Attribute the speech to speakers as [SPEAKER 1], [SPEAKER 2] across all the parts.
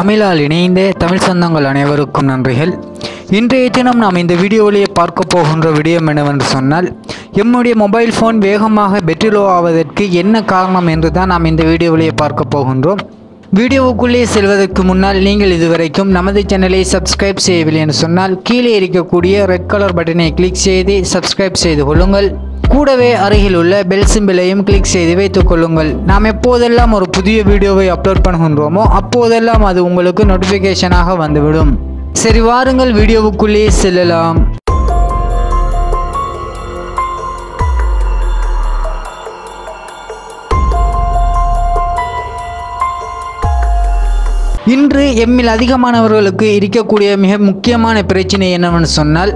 [SPEAKER 1] தமிழால் இணைந்த தமிழ் சொந்தங்கள் அனைவருக்கும் நன்றிகள். இன்றைய தினம் நாம் இந்த வீடியோவிலேயே பார்க்க போகின்ற விடயம் என்னவென்று சொன்னால் எம்முடைய மொபைல் ஃபோன் வேகமாக பெட்ரிலோ ஆவதற்கு என்ன காரணம் என்று தான் நாம் இந்த வீடியோவிலேயே பார்க்க போகின்றோம். வீடியோவுக்குள்ளே செல்வதற்கு முன்னால் நீங்கள் இதுவரைக்கும் நமது சேனலை சப்ஸ்கிரைப் செய்யவில்லை என்று சொன்னால் கீழே இருக்கக்கூடிய ரெட் கலர் பட்டனை கிளிக் செய்து சப்ஸ்கிரைப் செய்து கொள்ளுங்கள். கூடவே அருகில் உள்ள பெல் சிம்பிளையும் கிளிக் செய்து வைத்துக் கொள்ளுங்கள். நாம் எப்போதெல்லாம் ஒரு புதிய வீடியோவை அப்லோட் பண்ணுகின்றோமோ அப்போதெல்லாம் அது உங்களுக்கு நோட்டிஃபிகேஷனாக வந்துவிடும். சரி வாருங்கள் வீடியோவுக்குள்ளேயே செல்லலாம். இன்று எம்மில் அதிகமானவர்களுக்கு இருக்கக்கூடிய மிக முக்கியமான பிரச்சனை என்னவென்று சொன்னால்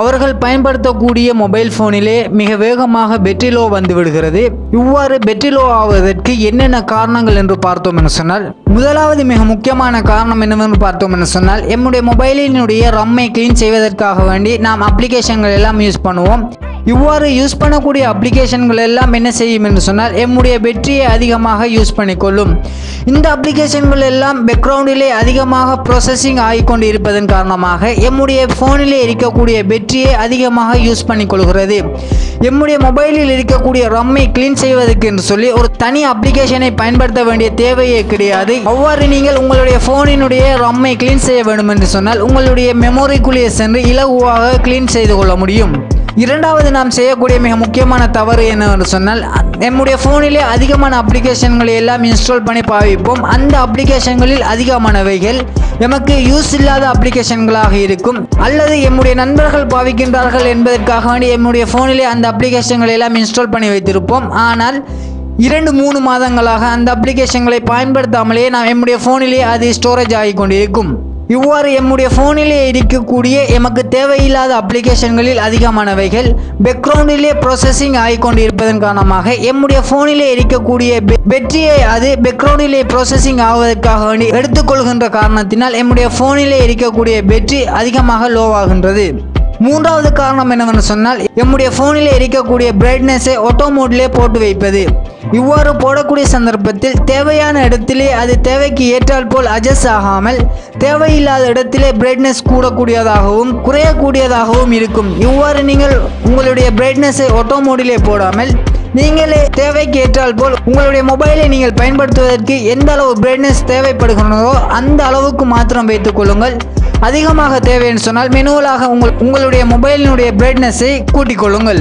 [SPEAKER 1] அவர்கள் பயன்படுத்தக்கூடிய மொபைல் ஃபோனிலே மிக வேகமாக பெட்ரிலோ வந்து விடுகிறது. இவ்வாறு பெட்ரிலோ ஆவதற்கு என்னென்ன காரணங்கள் என்று பார்த்தோம் என்று சொன்னால் முதலாவது மிக முக்கியமான காரணம் என்னவென்று பார்த்தோம் என்று சொன்னால் எம்முடைய மொபைலினுடைய ரம்மை கிளீன் செய்வதற்காக வேண்டி நாம் அப்ளிகேஷன்கள் எல்லாம் யூஸ் பண்ணுவோம். இவ்வாறு யூஸ் பண்ணக்கூடிய அப்ளிகேஷன்கள் எல்லாம் என்ன செய்யும் என்று சொன்னால் எம்முடைய வெற்றியை அதிகமாக யூஸ் பண்ணிக்கொள்ளும். இந்த அப்ளிகேஷன்கள் எல்லாம் பேக்ரவுண்டிலே அதிகமாக ப்ரொசஸிங் ஆகிக்கொண்டு இருப்பதன் காரணமாக எம்முடைய ஃபோனிலே இருக்கக்கூடிய பெட்ரியை அதிகமாக யூஸ் பண்ணிக்கொள்கிறது. எம்முடைய மொபைலில் இருக்கக்கூடிய ரம்மை க்ளீன் செய்வதற்கு என்று சொல்லி ஒரு தனி அப்ளிகேஷனை பயன்படுத்த வேண்டிய தேவையே கிடையாது. அவ்வாறு நீங்கள் உங்களுடைய ஃபோனினுடைய ரம்மை க்ளீன் செய்ய வேண்டும் என்று சொன்னால் உங்களுடைய மெமோரிக்குள்ளேயே சென்று இலகுவாக க்ளீன் செய்து கொள்ள முடியும். இரண்டாவது நாம் செய்யக்கூடிய மிக முக்கியமான தவறு என்னவென்று சொன்னால் நம்முடைய ஃபோனிலே அதிகமான அப்ளிகேஷன்களை எல்லாம் இன்ஸ்டால் பண்ணி பாவிப்போம். அந்த அப்ளிகேஷன்களில் அதிகமானவைகள் எமக்கு யூஸ் இல்லாத அப்ளிகேஷன்களாக இருக்கும். அல்லது எம்முடைய நண்பர்கள் பாவிக்கின்றார்கள் என்பதற்காக வேண்டி எம்முடைய ஃபோனிலே அந்த அப்ளிகேஷன்களை எல்லாம் இன்ஸ்டால் பண்ணி வைத்திருப்போம். ஆனால் இரண்டு மூணு மாதங்களாக அந்த அப்ளிகேஷன்களை பயன்படுத்தாமலேயே நாம் எம்முடைய ஃபோனிலே அது ஸ்டோரேஜ் ஆகி கொண்டிருக்கும் இவ்வாறு எம்முடைய ஃபோனிலே இருக்கக்கூடிய எமக்கு தேவையில்லாத அப்ளிகேஷன்களில் அதிகமானவைகள் பேக்ரவுண்டிலே ப்ராசஸிங் ஆகிக்கொண்டு இருப்பதன் காரணமாக எம்முடைய ஃபோனிலே இருக்கக்கூடிய பேட்டரியை அது பேக்ரவுண்டிலே ப்ராசஸிங் ஆவதற்காக வேண்டி எடுத்துக்கொள்கின்ற காரணத்தினால் எம்முடைய ஃபோனிலே இருக்கக்கூடிய பேட்டரி அதிகமாக லோவாகின்றது மூன்றாவது காரணம் என்னவென்று சொன்னால் என்னுடைய ஃபோனில் இருக்கக்கூடிய பிரைட்னஸை ஆட்டோ மோட்லேயே போட்டு வைப்பது. இவ்வாறு போடக்கூடிய சந்தர்ப்பத்தில் தேவையான இடத்திலே அது தேவைக்கு ஏற்றால் போல் அட்ஜஸ்ட் ஆகாமல் தேவையில்லாத இடத்திலே பிரைட்னஸ் கூடக்கூடியதாகவும் குறையக்கூடியதாகவும் இருக்கும். இவ்வாறு நீங்கள் உங்களுடைய பிரைட்னஸை ஆட்டோ மோடிலே போடாமல் நீங்களே தேவைக்கு ஏற்றால் போல் உங்களுடைய மொபைலை நீங்கள் பயன்படுத்துவதற்கு எந்த அளவு பிரைட்னஸ் தேவைப்படுகிறதோ அந்த அளவுக்கு மாத்திரம் வைத்துக் கொள்ளுங்கள். அதிகமாக தேவைன்னு சொன்னால் மெனுவலாக உங்கள் உங்களுடைய மொபைலினுடைய பிரைட்னஸை கூட்டிக் கொள்ளுங்கள்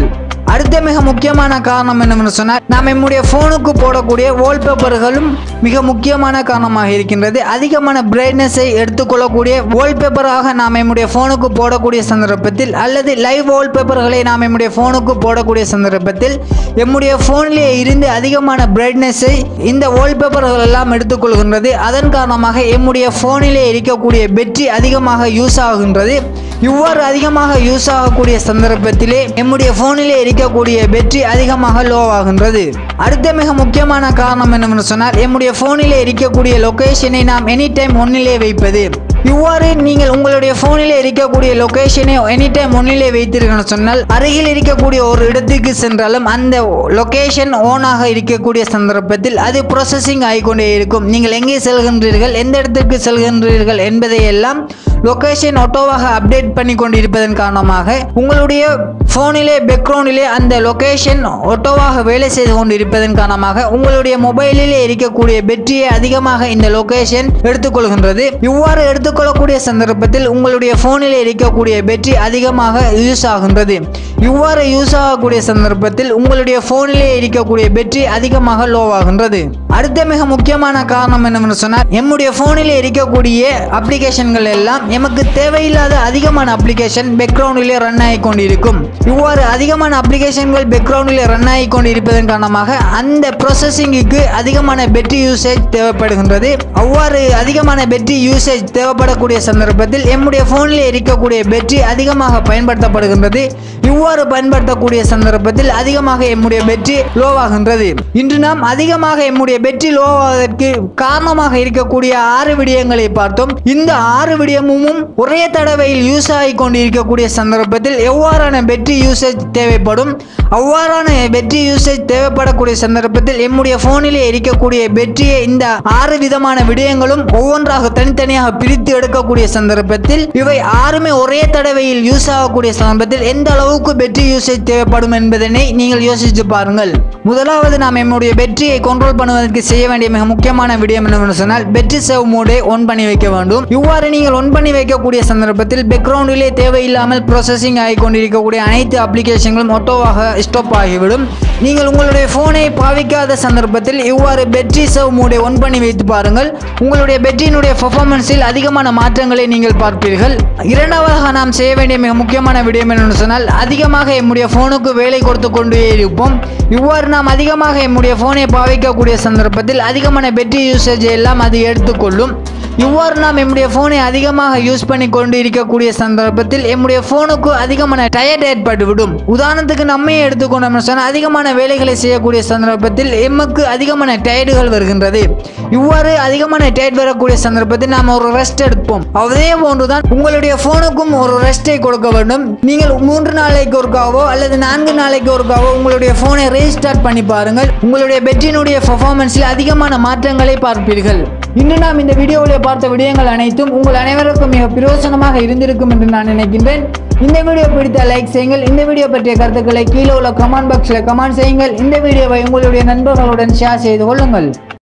[SPEAKER 1] அடுத்த மிக முக்கியமான காரணம் என்னவென்று சொன்னால் நாம் நம்முடைய ஃபோனுக்கு போடக்கூடிய வால்பேப்பர்களும் மிக முக்கியமான காரணமாக இருக்கின்றது. அதிகமான பிரைட்னஸை எடுத்துக்கொள்ளக்கூடிய வால்பேப்பராக நாம் நம்முடைய ஃபோனுக்கு போடக்கூடிய சந்தர்ப்பத்தில் அல்லது லைவ் வால்பேப்பர்களை நாம் நம்முடைய ஃபோனுக்கு போடக்கூடிய சந்தர்ப்பத்தில் நம்முடைய ஃபோனிலே இருந்து அதிகமான பிரைட்னஸை இந்த வால்பேப்பர்கள் எல்லாம் எடுத்துக்கொள்கின்றது. அதன் காரணமாக எம்முடைய ஃபோனிலே இருக்கக்கூடிய பெட்ரி அதிகமாக யூஸ் ஆகின்றது இவ்வாறு அதிகமாக யூஸ் ஆகக்கூடிய சந்தர்ப்பத்திலே நம்முடைய ஃபோனிலே இருக்கக்கூடிய பேட்டரி அதிகமாக லோ ஆகின்றது. அடுத்த மிக முக்கியமான காரணம் என்னவென்று சொன்னால் நம்முடைய போனிலே இருக்கக்கூடிய லொக்கேஷனை நாம் எனி டைம் ஒன்னிலே வைப்பது. இவ்வாறு நீங்கள் உங்களுடைய ஃபோனிலே இருக்கக்கூடிய லொக்கேஷனை எனி டைம் ஒன்னிலே வைத்திருக்கணும் சொன்னால் அருகில் இருக்கக்கூடிய ஒரு இடத்துக்கு சென்றாலும் அந்த லொக்கேஷன் ஓனாக இருக்கக்கூடிய சந்தர்ப்பத்தில் அது ப்ரொசஸிங் ஆகிக்கொண்டே இருக்கும். நீங்கள் எங்கே செல்கின்றீர்கள் எந்த இடத்திற்கு செல்கின்றீர்கள் என்பதையெல்லாம் லொக்கேஷன் ஆட்டோவாக அப்டேட் பண்ணி கொண்டிருப்பதன் காரணமாக உங்களுடைய ஃபோனிலே பேக்ரவுண்டிலே அந்த லொக்கேஷன் ஆட்டோவாக வேலை செய்து கொண்டிருப்பதன் காரணமாக உங்களுடைய மொபைலிலே இருக்கக்கூடிய பெட்ரியை அதிகமாக இந்த லொக்கேஷன் எடுத்துக்கொள்கின்றது. இவ்வாறு எடுத்துக்கொள்ளக்கூடிய சந்தர்ப்பத்தில் உங்களுடைய ஃபோனிலே இருக்கக்கூடிய பெட்ரி அதிகமாக யூஸ் ஆகின்றது. இவ்வாறு யூஸ் ஆகக்கூடிய சந்தர்ப்பத்தில் உங்களுடைய ஃபோனிலே இருக்கக்கூடிய பேட்டரி அதிகமாக லோ ஆகின்றது. அடுத்த மிக முக்கியமான காரணம் என்னவென்று சொன்னால் நம்முடைய ஃபோனிலே இருக்கக்கூடிய அப்ளிகேஷன்கள் எல்லாம் எமக்கு தேவையில்லாத அதிகமான அப்ளிகேஷன் பேக்ரவுண்டிலே ரன் ஆகி கொண்டிருக்கும். இவ்வாறு அதிகமான அப்ளிகேஷன்கள் பேக்ரவுண்டிலே ரன் ஆகி கொண்டிருப்பதன் காரணமாக அந்த ப்ரொசஸிங்குக்கு அதிகமான பெட்ரி யூசேஜ் தேவைப்படுகின்றது. அவ்வாறு அதிகமான பெட்ரி யூசேஜ் தேவைப்படக்கூடிய சந்தர்ப்பத்தில் எம்முடைய ஃபோனில் இருக்கக்கூடிய பெட்ரி அதிகமாக பயன்படுத்தப்படுகின்றது. இவ்வாறு அவ்வாறு பயன்படுத்தக்கூடிய சந்தர்ப்பத்தில் அதிகமாக எம்முடைய பெட்ரி லோவாகின்றது. இன்று நாம் அதிகமாக எம்முடைய பெட்ரி லோவாவதற்கு காரணமாக இருக்கக்கூடிய ஆறு விடயங்களை பார்த்தோம். இந்த ஆறு விடயமும் ஒரே தடவையில் யூஸ் ஆகி கொண்டிருக்கக்கூடிய சந்தர்ப்பத்தில் எவ்வாறான பெட்ரி யூசேஜ் தேவைப்படும்? அவ்வாறான பெட்ரி யூசேஜ் தேவைப்படக்கூடிய சந்தர்ப்பத்தில் எம்முடைய போனிலே இருக்கக்கூடிய பெட்ரியை இந்த ஆறு விதமான விடயங்களும் ஒவ்வொன்றாக தனித்தனியாக பிரித்து எடுக்கக்கூடிய சந்தர்ப்பத்தில் இவை ஆறுமே ஒரே தடவையில் யூஸ் ஆகக்கூடிய சந்தர்ப்பத்தில் எந்த அளவுக்கு பெட்ரி யூசேஜ் தேவைப்படும் என்பதனை நீங்கள் யோசித்து பாருங்கள். முதலாவது நாம் நம்முடைய பெட்ரியை கண்ட்ரோல் பண்ணுவதற்கு செய்ய வேண்டிய மிக முக்கியமான விடயம் என்னவென்று சொன்னால் பெட்ரி சேவ் மோடை ஒன் பண்ணி வைக்க வேண்டும். இவ்வாறு நீங்கள் ஒன் பண்ணி வைக்கக்கூடிய சந்தர்ப்பத்தில் பேக்ரவுண்டிலே தேவையில்லாமல் ப்ரொசஸிங் ஆகி கொண்டிருக்கக்கூடிய அனைத்து அப்ளிகேஷன்களும் ஒட்டோவாக ஸ்டாப் ஆகிவிடும். நீங்கள் உங்களுடைய போனை பாவிக்காத சந்தர்ப்பத்தில் இவ்வாறு பெட்ரி சர்வ் மோடை ஒன் பண்ணி வைத்து பாருங்கள். உங்களுடைய பெட்ரியினுடைய பெர்ஃபார்மன்ஸில் அதிகமான மாற்றங்களை நீங்கள் பார்ப்பீர்கள். இரண்டாவதாக நாம் செய்ய வேண்டிய மிக முக்கியமான விடயம் என்னென்னு சொன்னால் அதிகமாக எம்முடைய ஃபோனுக்கு வேலை கொடுத்து கொண்டே இருப்போம். இவ்வாறு நாம் அதிகமாக எம்முடைய ஃபோனை பாவிக்கக்கூடிய சந்தர்ப்பத்தில் அதிகமான பெட்ரி யூசேஜ் எல்லாம் அது எடுத்துக்கொள்ளும் இவ்வாறு நாம் நம்முடைய ஃபோனை அதிகமாக யூஸ் பண்ணி கொண்டு இருக்கக்கூடிய சந்தர்ப்பத்தில் நம்முடைய ஃபோனுக்கு அதிகமான டயர்ட் ஏற்பட்டுவிடும். உதாரணத்துக்கு நம்மையே எடுத்துக்கொண்டோம்னு சொன்னால் அதிகமான வேலைகளை செய்யக்கூடிய சந்தர்ப்பத்தில் எமக்கு அதிகமான டயர்டுகள் வருகின்றது. இவ்வாறு அதிகமான டயர்ட் வரக்கூடிய சந்தர்ப்பத்தில் நாம் ஒரு ரெஸ்ட் எடுப்போம். அதே போன்றுதான் உங்களுடைய ஃபோனுக்கும் ஒரு ரெஸ்ட்டை கொடுக்க வேண்டும். நீங்கள் மூன்று நாளைக்கு ஒருக்காவோ அல்லது நான்கு நாளைக்கு ஒருக்காவோ உங்களுடைய ஃபோனை ரீஸ்டார்ட் பண்ணி பாருங்கள். உங்களுடைய பெட்டினுடைய பெர்ஃபார்மன்ஸில் அதிகமான மாற்றங்களை பார்ப்பீர்கள். இன்று நாம் இந்த வீடியோவில் பார்த்த விடயங்கள் அனைத்தும் உங்கள் அனைவருக்கும் மிக பிரயோசனமாக இருந்திருக்கும் என்று நான் நினைக்கின்றேன். இந்த வீடியோ பிடித்த லைக் செய்யுங்கள். இந்த வீடியோ பற்றிய கருத்துக்களை கீழே உள்ள கமெண்ட் பாக்ஸில் கமெண்ட் செய்யுங்கள். இந்த வீடியோவை உங்களுடைய நண்பர்களுடன் ஷேர் செய்து கொள்ளுங்கள்.